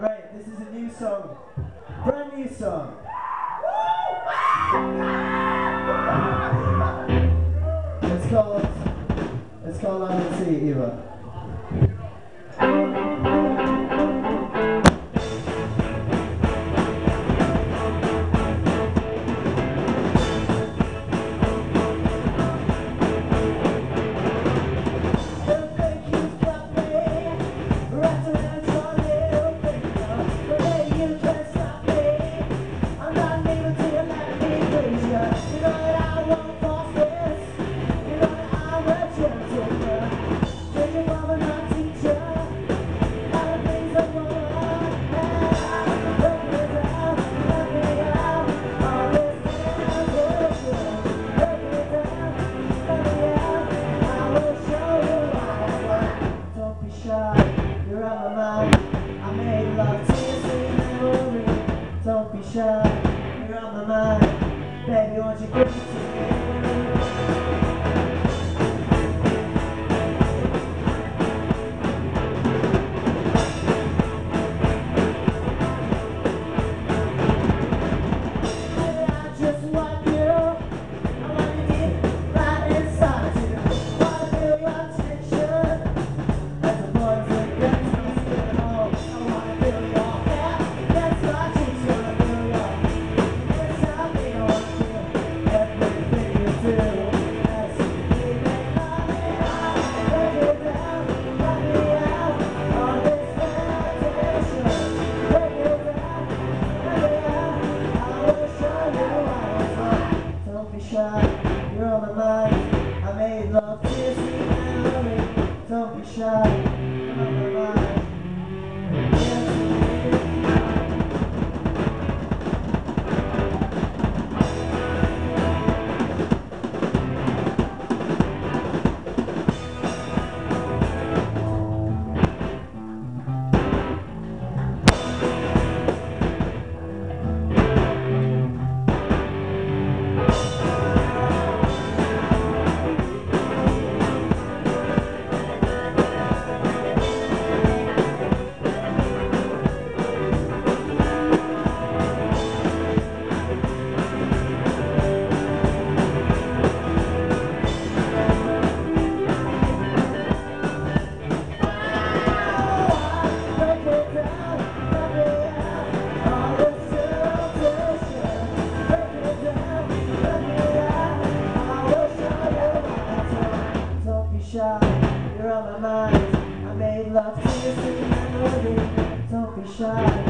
Right, this is a new song. Brand new song. It's called It's called I Will See Eva. You're my mind. I made love to you, sweet memory. Don't be shy. You're on my mind. Baby, won't you give be shy, you're on my mind. I made love to memory. Don't be shy, shy, you're on my mind. I made love to your sweet memory. Don't be shy,